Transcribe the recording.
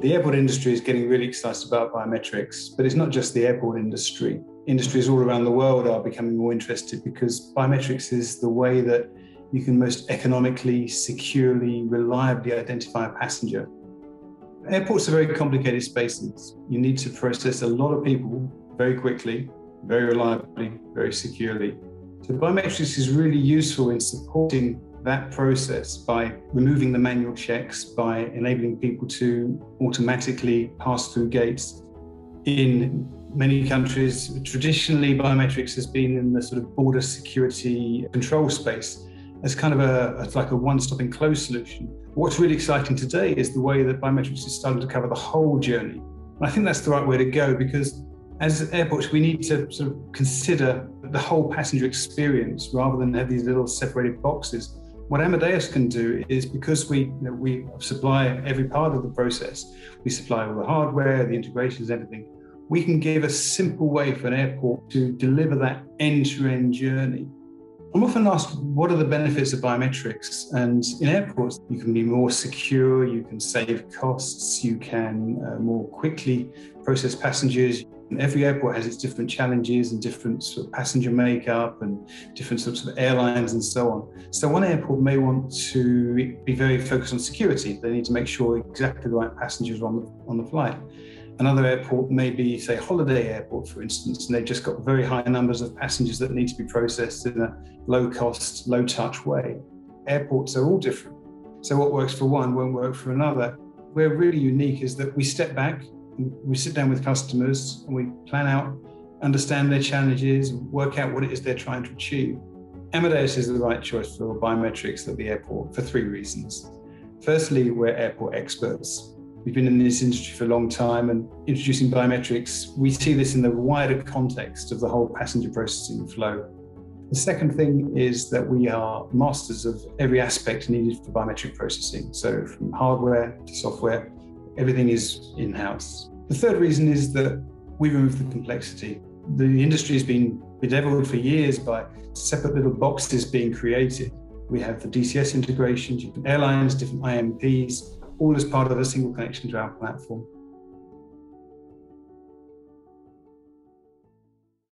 The airport industry is getting really excited about biometrics, but it's not just the airport industry. Industries all around the world are becoming more interested because biometrics is the way that you can most economically, securely, reliably identify a passenger. Airports are very complicated spaces. You need to process a lot of people very quickly, very reliably, very securely. So biometrics is really useful in supporting that process by removing the manual checks, by enabling people to automatically pass through gates. In many countries, traditionally, biometrics has been in the sort of border security control space as kind of a, like a one-stop enclosed solution. What's really exciting today is the way that biometrics is starting to cover the whole journey. And I think that's the right way to go because as airports, we need to sort of consider the whole passenger experience rather than have these little separated boxes. What Amadeus can do is because we you know, we supply every part of the process, we supply all the hardware, the integrations, everything. We can give a simple way for an airport to deliver that end-to-end journey. I'm often asked, what are the benefits of biometrics? And in airports, you can be more secure, you can save costs, you can uh, more quickly process passengers, Every airport has its different challenges and different sort of passenger makeup and different sorts of airlines and so on. So one airport may want to be very focused on security. They need to make sure exactly the right passengers are on the, on the flight. Another airport may be, say, holiday airport, for instance, and they've just got very high numbers of passengers that need to be processed in a low cost, low touch way. Airports are all different. So what works for one won't work for another. We're really unique is that we step back we sit down with customers and we plan out, understand their challenges, work out what it is they're trying to achieve. Amadeus is the right choice for biometrics at the airport for three reasons. Firstly, we're airport experts. We've been in this industry for a long time and introducing biometrics, we see this in the wider context of the whole passenger processing flow. The second thing is that we are masters of every aspect needed for biometric processing. So, from hardware to software, everything is in house. The third reason is that we remove the complexity. The industry has been bedeviled for years by separate little boxes being created. We have the DCS integrations, different airlines, different IMPs, all as part of a single connection to our platform.